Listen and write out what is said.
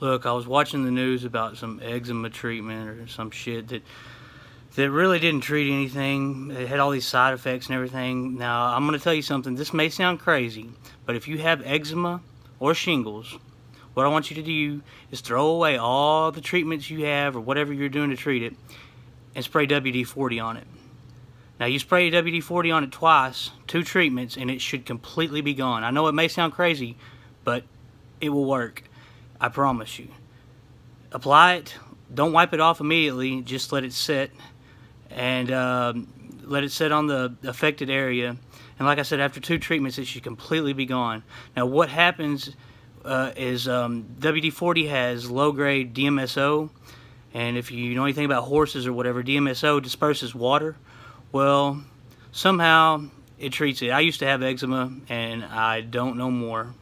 Look, I was watching the news about some eczema treatment or some shit that that really didn't treat anything. It had all these side effects and everything. Now, I'm going to tell you something. This may sound crazy, but if you have eczema or shingles, what I want you to do is throw away all the treatments you have or whatever you're doing to treat it and spray WD-40 on it. Now, you spray WD-40 on it twice, two treatments, and it should completely be gone. I know it may sound crazy, but it will work. I promise you. Apply it. Don't wipe it off immediately. Just let it sit and um, let it sit on the affected area. And like I said, after two treatments, it should completely be gone. Now, what happens uh, is um, WD-40 has low-grade DMSO, and if you know anything about horses or whatever, DMSO disperses water. Well, somehow it treats it. I used to have eczema, and I don't know more.